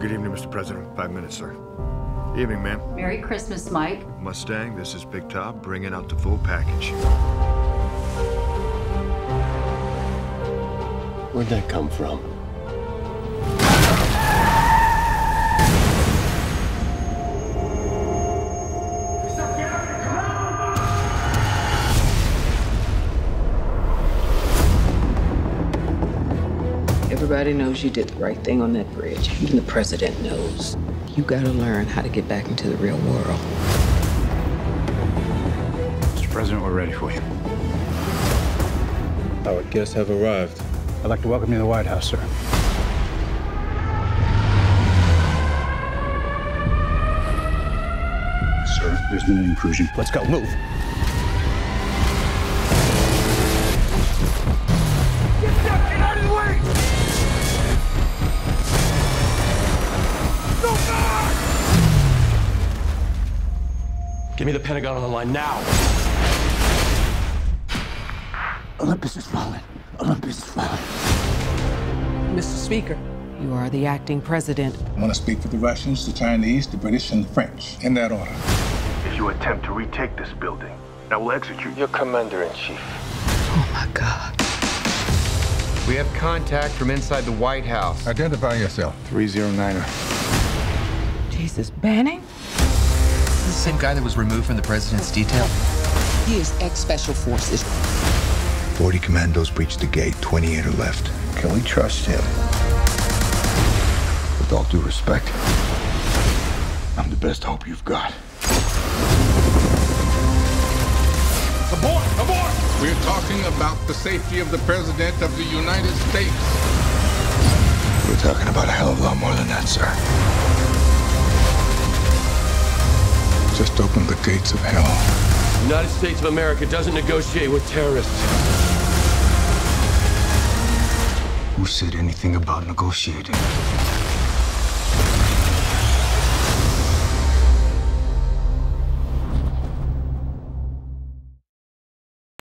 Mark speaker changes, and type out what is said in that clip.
Speaker 1: Good evening, Mr. President. Five minutes, sir. Evening, ma'am.
Speaker 2: Merry Christmas, Mike.
Speaker 1: Mustang, this is Big Top, bringing out the full package.
Speaker 3: Where'd that come from?
Speaker 4: Everybody knows you did the right thing on that bridge. Even the president knows. You gotta learn how to get back into the real world.
Speaker 5: Mr. President, we're ready for you.
Speaker 6: Our guests have arrived.
Speaker 5: I'd like to welcome you to the White House, sir. Sir, there's been an intrusion. Let's go. Move.
Speaker 3: Give me the Pentagon on the line now.
Speaker 7: Olympus is falling. Olympus is falling.
Speaker 4: Mr. Speaker, you are the acting president.
Speaker 8: I want to speak for the Russians, the Chinese, the British, and the French, in that order.
Speaker 9: If you attempt to retake this building, I will execute
Speaker 3: Your commander in chief.
Speaker 4: Oh my God.
Speaker 10: We have contact from inside the White House.
Speaker 8: Identify yourself.
Speaker 5: 309er.
Speaker 4: Jesus, Banning?
Speaker 11: The same guy that was removed from the president's detail?
Speaker 4: He is ex-special forces.
Speaker 9: 40 commandos breached the gate, 28 are left. Can we trust him? With all due respect, I'm the best hope you've got.
Speaker 8: Abort! Abort! We're talking about the safety of the President of the United States.
Speaker 9: We're talking about a hell of a lot more than that, sir.
Speaker 8: Just open the gates of hell.
Speaker 3: The United States of America doesn't negotiate with terrorists.
Speaker 9: Who said anything about negotiating?